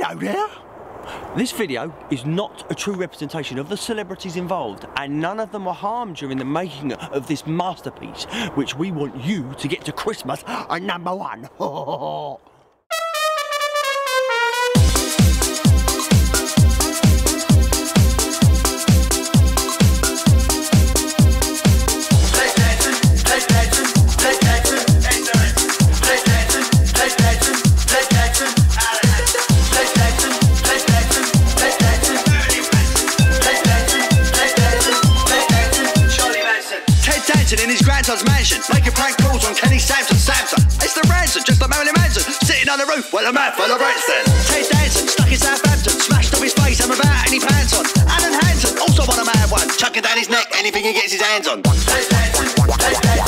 Hello there. This video is not a true representation of the celebrities involved, and none of them were harmed during the making of this masterpiece, which we want you to get to Christmas at number one. in his grandson's mansion, making prank calls on Kenny Sansom. Sansom, it's the ransom, just like Marilyn Manson, sitting on the roof with a man full of rats. Then Ted dancing, stuck in Southampton, smashed up his face and without any pants on. Alan Hansen, also want a mad one, chucking down his neck, anything he gets his hands on. Ted dancing, Ted dancing.